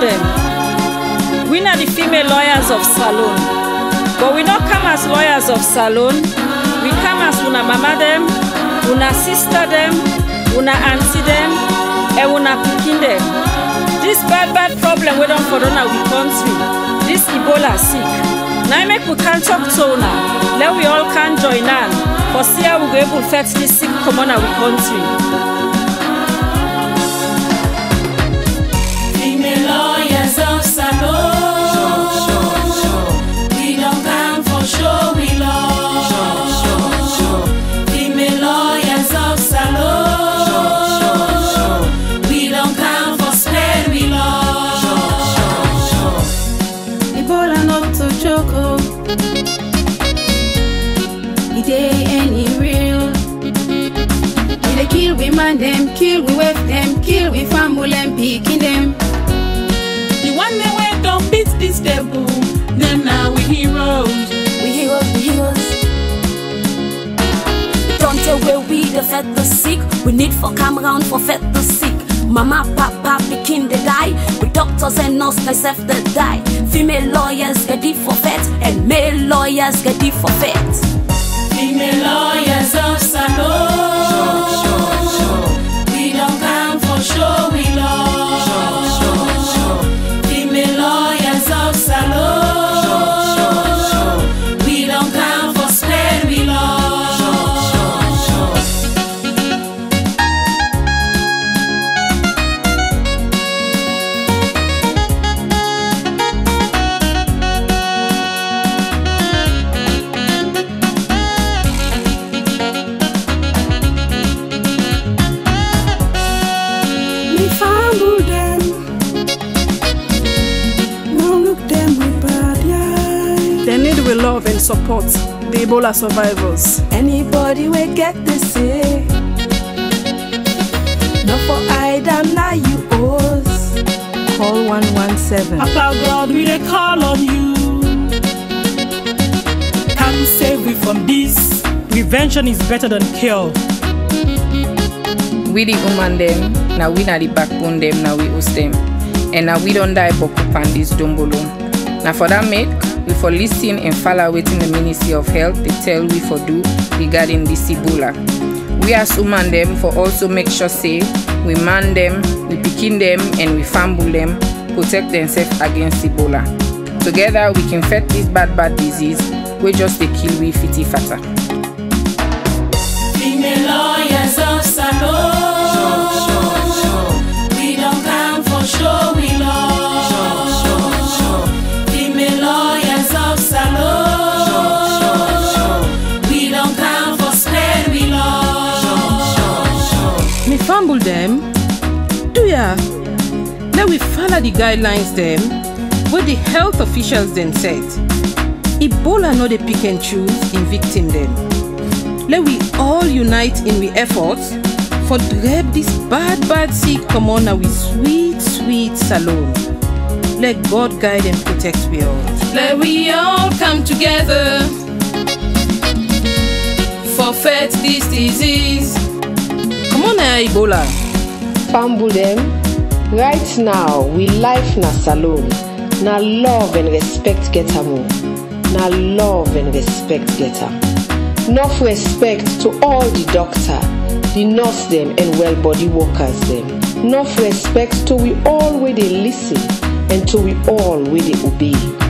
dem we na the female lawyers of salon but we no come as lawyers of salon we come as una mama dem una sister dem una aunty dem and una pikin dem this bad bad problem wey don for don na we country this ebola sick. Im make we can talk to una. Let we all can join hand. For see how we go able fet this sick na we country. Joke, oh. It ain't any real. We dey kill we man them, kill we wave them, kill we family and picking them. The one that we don't beat this devil, them now we heroes. We heroes, we heroes. Don't tell where we the fed the sick. We need for come round for fed the sick. Mama, papa, pikin they die. We doctors and nurse myself they die. Female lawyers get it for fet, and male lawyers get it for fet. Female lawyers oh, of Salone. Love and support the Ebola survivors. Anybody will get the sick. No for hide and lie you owe. Call 117. Papa God, we dey call on you. Come save we from this. Prevention is better than cure. we the woman dem na we na the backbone them, now we host them. and now we don't die for boku pan this dombolo Now for that make we for lis ten and follow wetin the ministry of health dey tell we for do regarding this ebola. We as woman them for also make sure say we man them, we pikin them and we fumble them, protect themselves against ebola. Together we can fight this bad bad disease. We just dey kill we fiti fata. Fumble them. Do ya? Let we follow the guidelines them what the health officials then set. Ebola not a pick and choose in victim them. Let we all unite in we efforts for grab this bad bad sick come on now with sweet sweet Salone. Let God guide and protect we all. Let we all come together for fight this disease. Ebola. Famble. Right now, we life na Salone. Na love and respect get am. Na love and respect get. Enough respect to all the doctor, the nurse them and well body workers them. Enough respect to we all wey dey listen and to we all wey dey obey.